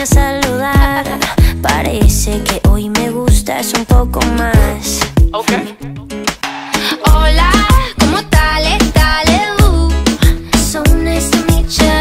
a saludar. Parece que hoy me gustas un poco más. Okay. Hola, ¿cómo tal? ¿Tal? Uh, so nice to meet you.